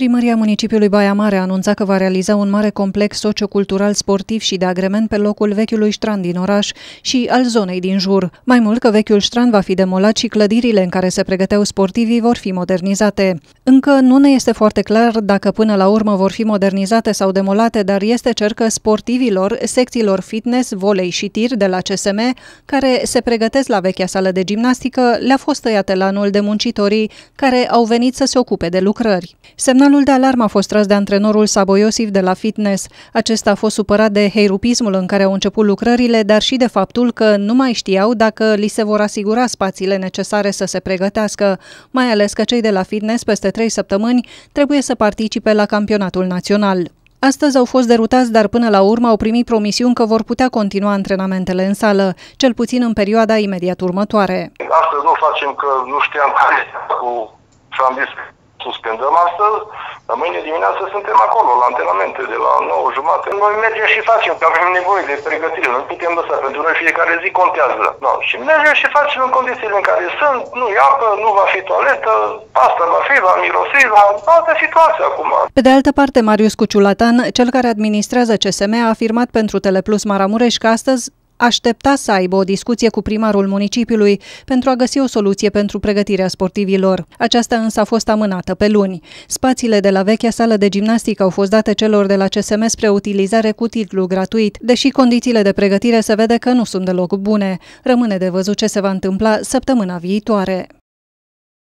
Primăria municipiului Baia Mare a anunțat că va realiza un mare complex sociocultural sportiv și de agrement pe locul vechiului strand din oraș și al zonei din jur. Mai mult că vechiul strand va fi demolat și clădirile în care se pregăteau sportivii vor fi modernizate. Încă nu ne este foarte clar dacă până la urmă vor fi modernizate sau demolate, dar este cer că sportivilor, secțiilor fitness, volei și tir de la CSM, care se pregătesc la vechea sală de gimnastică, le-a fost tăiat elanul de muncitorii care au venit să se ocupe de lucrări. Semnal Semnalul de alarmă a fost tras de antrenorul Sabo Iosif de la Fitness. Acesta a fost supărat de heirupismul în care au început lucrările, dar și de faptul că nu mai știau dacă li se vor asigura spațiile necesare să se pregătească, mai ales că cei de la Fitness peste trei săptămâni trebuie să participe la campionatul național. Astăzi au fost derutați, dar până la urmă au primit promisiuni că vor putea continua antrenamentele în sală, cel puțin în perioada imediat următoare. Astăzi nu facem că nu știam care cu și am zis suspendăm astăzi, dar mâine dimineață suntem acolo, la antrenamente, de la 9 jumate. Noi mergem și facem, că avem nevoie de pregătire, nu putem lăsa, pentru noi fiecare zi contează. No. Și mergem și facem în condițiile în care sunt, nu e apă, nu va fi toaletă, asta va fi, va mirosi, va altă situație acum. Pe de altă parte, Marius Cuciulatan, cel care administrează CSM, a afirmat pentru Teleplus Maramureș că astăzi aștepta să aibă o discuție cu primarul municipiului pentru a găsi o soluție pentru pregătirea sportivilor. Aceasta însă a fost amânată pe luni. Spațiile de la vechea sală de gimnastică au fost date celor de la CSM spre utilizare cu titlu gratuit, deși condițiile de pregătire se vede că nu sunt deloc bune. Rămâne de văzut ce se va întâmpla săptămâna viitoare.